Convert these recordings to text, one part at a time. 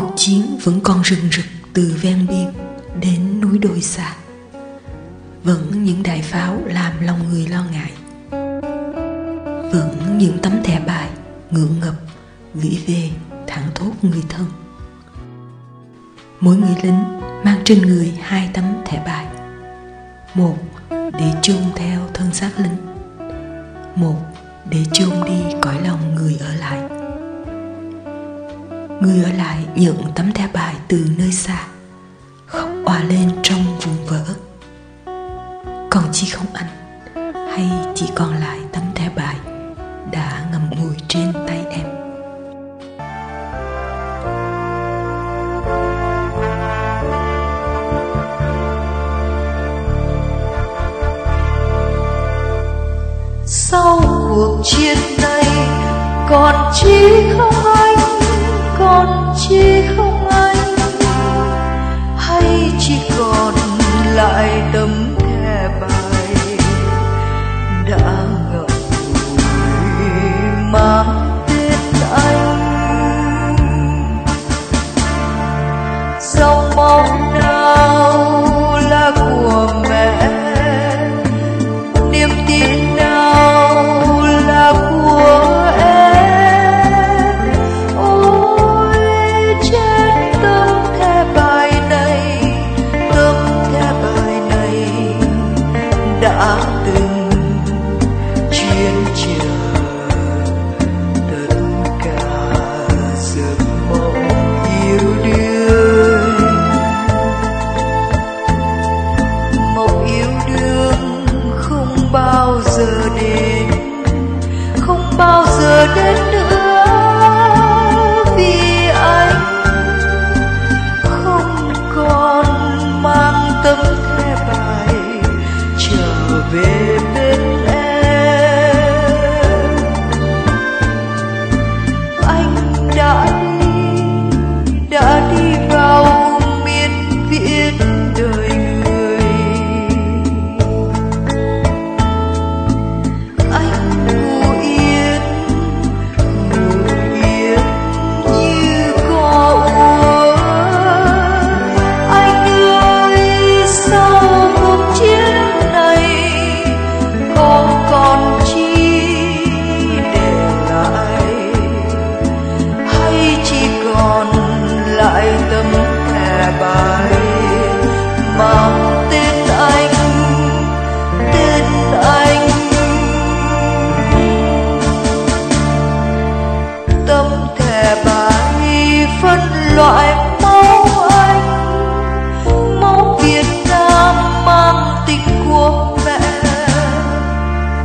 cuộc chiến vẫn còn rừng rực từ ven biên đến núi đồi xa. Vẫn những đại pháo làm lòng người lo ngại. Vẫn những tấm thẻ bài ngượng ngập, gửi về thẳng thốt người thân. Mỗi người lính mang trên người hai tấm thẻ bài. Một để chôn theo thân xác lính. Một để chôn đi cõi lòng người ở lại người ở lại nhận tấm thẻ bài từ nơi xa, khóc òa lên trong vùng vỡ. Còn chi không anh hay chỉ còn lại tấm thẻ bài đã ngầm ngùi trên tay em? Sau cuộc chiến này, còn chi không chi không anh, hay chỉ còn lại tấm thẻ bài đã ngậm ngùi mang tên anh. Dòng máu nào là của mẹ, niềm tin đã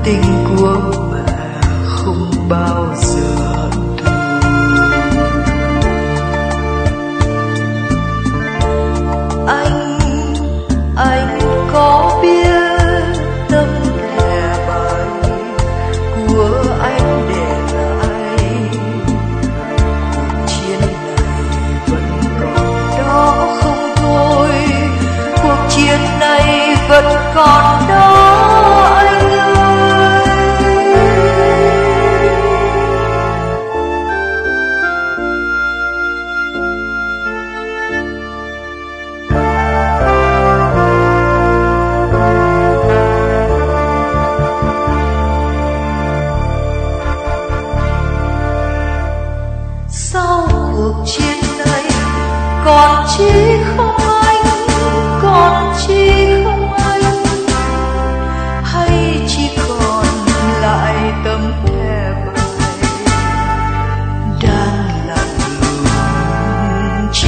tình của mẹ không bao giờ thù anh anh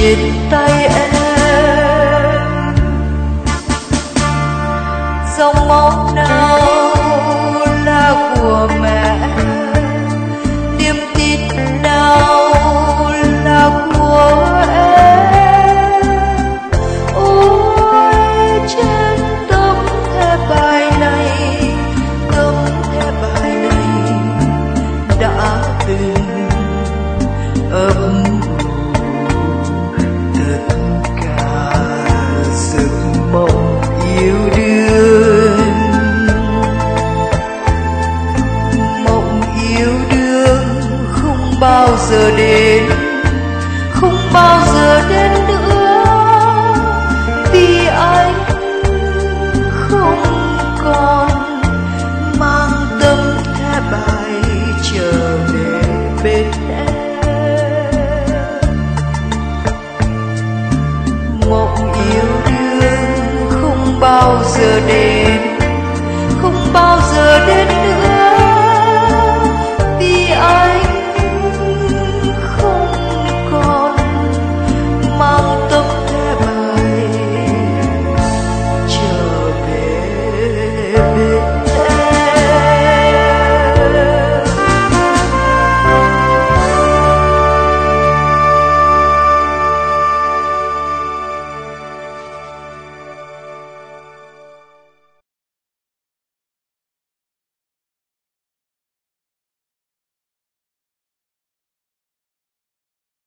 lùng trên tay em. Dòng máu nào là của do.